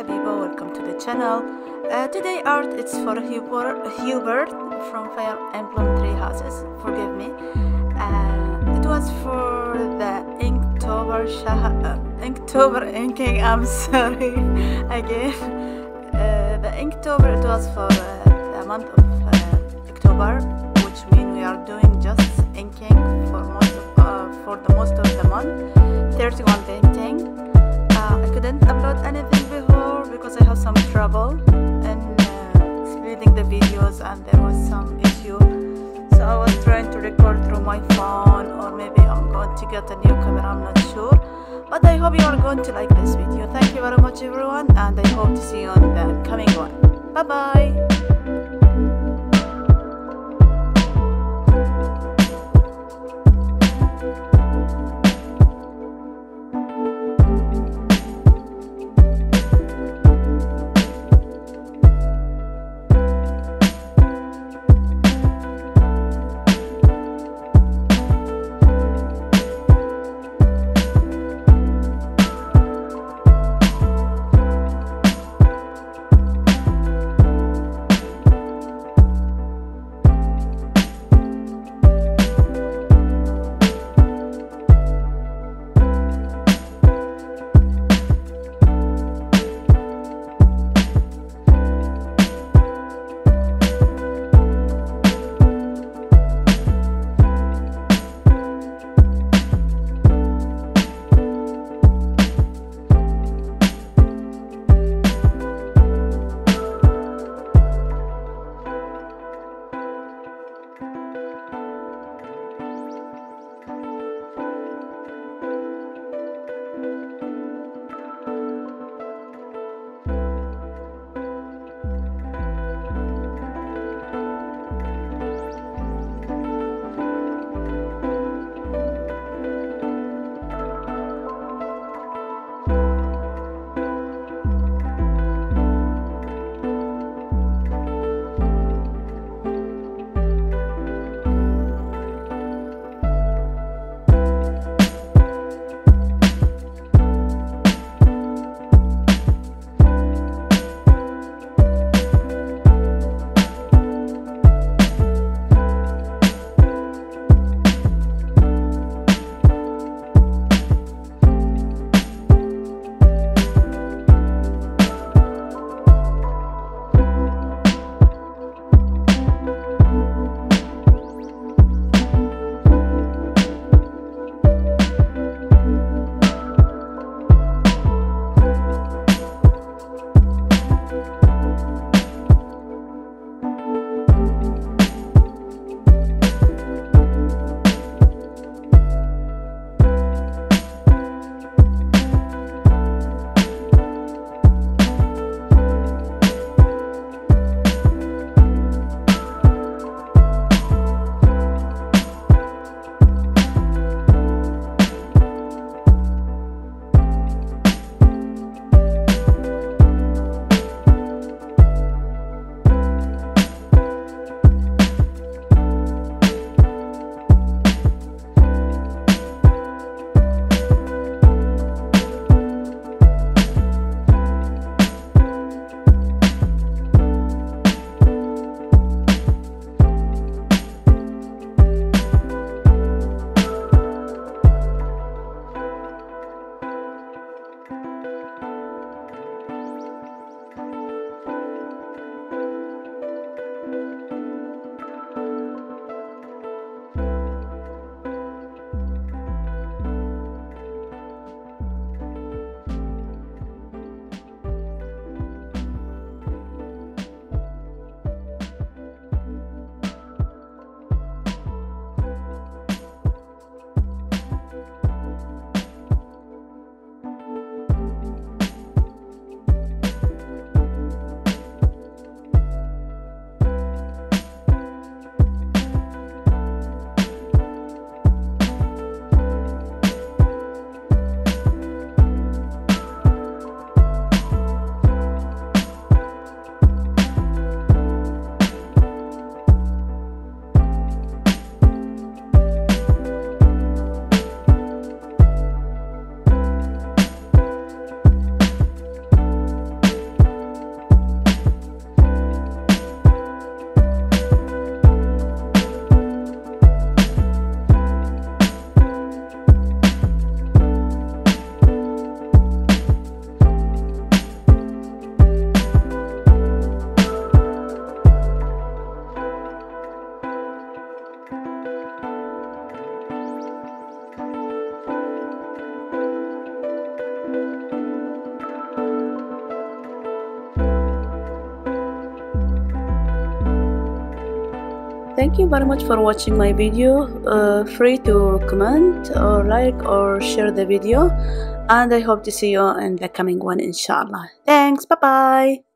Habiba, welcome to the channel. Uh, today art is for Hubert, Hubert from Fire Emblem Three Houses. Forgive me. Uh, it was for the Inktober Shah uh, Inktober inking. I'm sorry again. Uh, the Inktober it was for uh, the month of uh, October, which means we are doing just inking for most of, for the most of the month. 31 painting. Trouble in uh, splitting the videos and there was some issue. So I was trying to record through my phone or maybe I'm going to get a new camera, I'm not sure. But I hope you are going to like this video. Thank you very much everyone and I hope to see you on the coming one. Bye bye. thank you very much for watching my video. Uh, free to comment or like or share the video. And I hope to see you in the coming one inshallah. Thanks. Bye bye